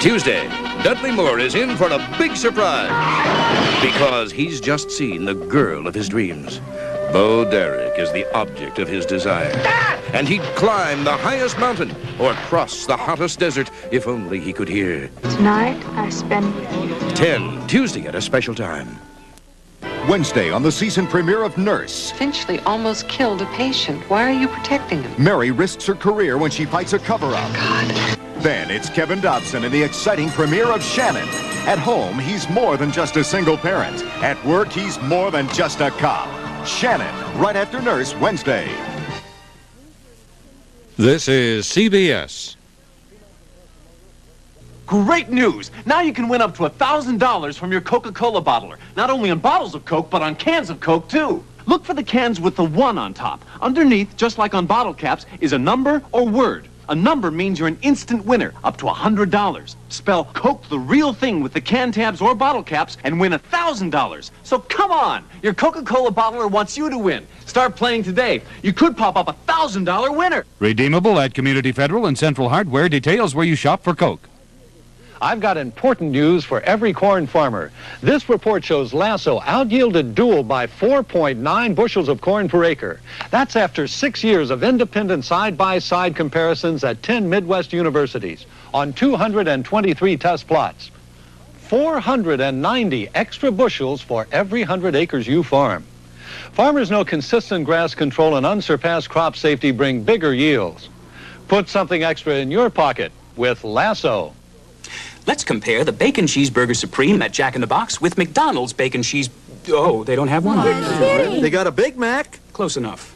Tuesday, Dudley Moore is in for a big surprise because he's just seen the girl of his dreams. Bo Derek is the object of his desire. And he'd climb the highest mountain or cross the hottest desert if only he could hear. Tonight, I spend with you. 10, Tuesday at a special time. Wednesday on the season premiere of Nurse. Finchley almost killed a patient. Why are you protecting him? Mary risks her career when she fights a cover-up. God. Then it's Kevin Dobson in the exciting premiere of Shannon. At home, he's more than just a single parent. At work, he's more than just a cop. Shannon, right after Nurse, Wednesday. This is CBS. Great news! Now you can win up to $1,000 from your Coca-Cola bottler. Not only on bottles of Coke, but on cans of Coke, too. Look for the cans with the one on top. Underneath, just like on bottle caps, is a number or word. A number means you're an instant winner, up to $100. Spell Coke the real thing with the can tabs or bottle caps and win $1,000. So come on! Your Coca-Cola bottler wants you to win. Start playing today. You could pop up a $1,000 winner. Redeemable at Community Federal and Central Hardware. Details where you shop for Coke. I've got important news for every corn farmer. This report shows Lasso out-yielded Dual by 4.9 bushels of corn per acre. That's after six years of independent side-by-side comparisons at 10 Midwest universities on 223 test plots. 490 extra bushels for every 100 acres you farm. Farmers know consistent grass control and unsurpassed crop safety bring bigger yields. Put something extra in your pocket with Lasso. Let's compare the Bacon Cheeseburger Supreme at Jack in the Box with McDonald's Bacon Cheese. Oh, they don't have one. They got a Big Mac. Close enough.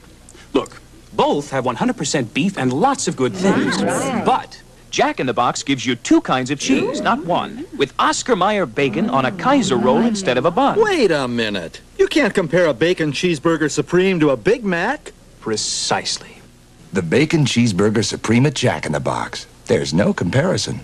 Look, both have 100% beef and lots of good things. But Jack in the Box gives you two kinds of cheese, not one, with Oscar Mayer bacon on a Kaiser roll instead of a bun. Wait a minute. You can't compare a Bacon Cheeseburger Supreme to a Big Mac. Precisely. The Bacon Cheeseburger Supreme at Jack in the Box. There's no comparison.